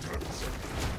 Entrance.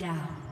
Down.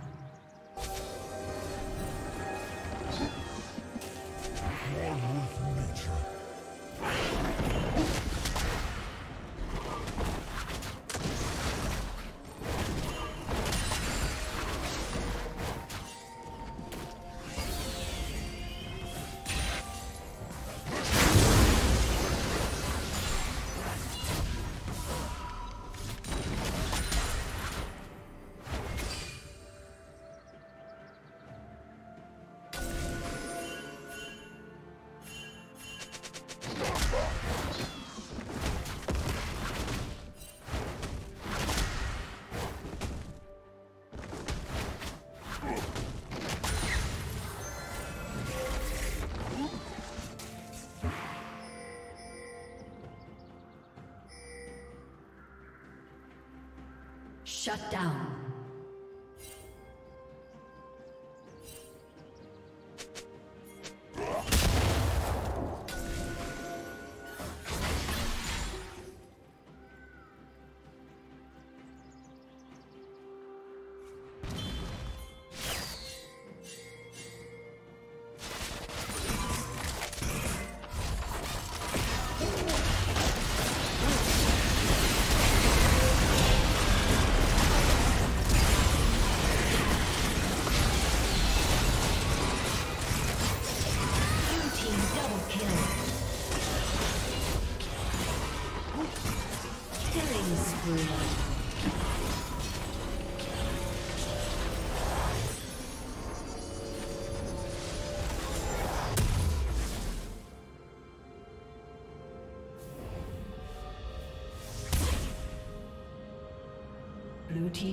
Shut down.